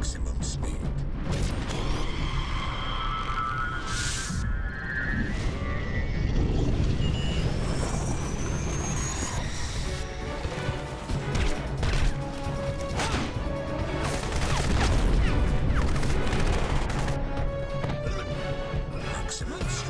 Maximum speed. Maximum strength.